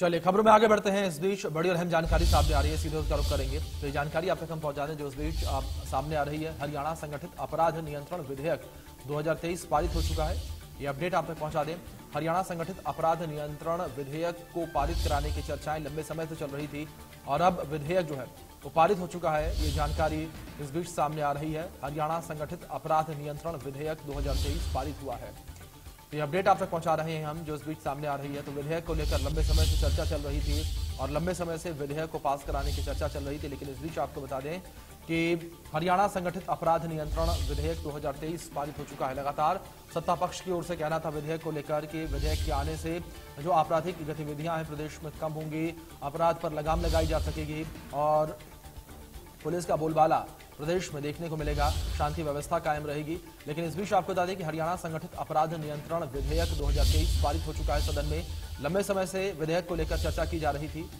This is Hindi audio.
चलिए, खबरों में आगे बढ़ते हैं। इस बीच बड़ी और अहम जानकारी सामने आ रही है, सीधे उसका रुख करेंगे। तो ये जानकारी आप तक हम पहुँचा दें जो इस बीच सामने आ रही है। हरियाणा संगठित अपराध नियंत्रण विधेयक 2023 पारित हो चुका है। ये अपडेट आप तक पहुँचा दें। हरियाणा संगठित अपराध नियंत्रण विधेयक को पारित कराने की चर्चाएँ लंबे समय से चल रही थी और अब विधेयक जो है, वो पारित हो चुका है। ये जानकारी इस बीच सामने आ रही है। हरियाणा संगठित अपराध नियंत्रण विधेयक 2023 पारित हुआ है। ये अपडेट आप तक पहुँचा रहे हैं हम, जो इस बीच सामने आ रही है तो विधेयक को लेकर लंबे समय से चर्चा चल रही थी और लंबे समय से विधेयक को पास कराने की चर्चा चल रही थी, लेकिन इस बीच आपको बता दें कि हरियाणा संगठित अपराध नियंत्रण विधेयक 2023 पारित हो चुका है लगातार। सत्ता पक्ष की ओर से कहना था विधेयक को लेकर कि विधेयक के आने से जो आपराधिक गतिविधियाँ हैं, प्रदेश में कम होंगी, अपराध पर लगाम लगाई जा सकेगी और पुलिस का बोलबाला प्रदेश में देखने को मिलेगा। शांति व्यवस्था कायम रहेगी, लेकिन इस बीच आपको बता दें कि हरियाणा संगठित अपराध नियंत्रण विधेयक 2023 पारित हो चुका है सदन में। लंबे समय से विधेयक को लेकर चर्चा की जा रही थी।